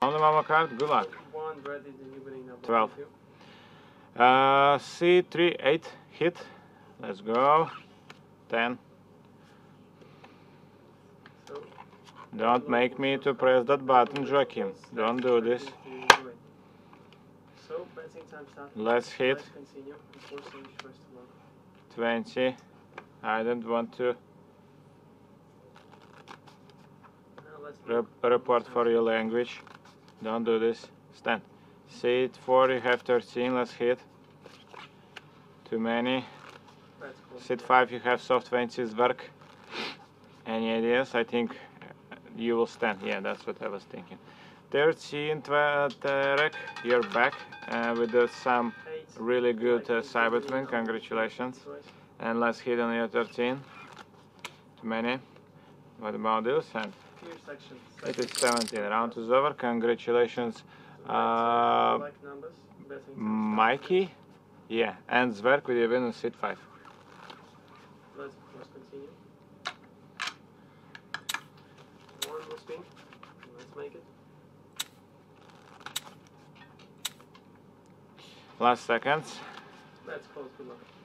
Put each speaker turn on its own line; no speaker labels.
On the mama card, good luck.
One red is delivering number
12. Uh, C3, 8, hit. Let's go. 10. Don't make me to press that button, Joachim. Don't do this. Let's hit.
Let's continue. Unfortunately, first one.
20. I don't want to
Now let's
rep report for your language. Don't do this. Stand. Seat 4, you have 13. Let's hit. Too many. Seat 5, you have soft 20 Zwerg. Any ideas? I think uh, you will stand. Yeah, that's what I was thinking. 13, tw- Terek, you're back uh, with uh, some really good uh, Cybertwin. Congratulations. And let's hit on your 13. Too many. What about this? And
Clear
it is 17. Round is over. Congratulations, uh,
Black numbers. Betting time starts.
Mikey. Yeah, and Zwerg with your win on seat 5.
Let's let's continue. One more spin. Let's make it.
Last seconds.
Let's close. Good luck.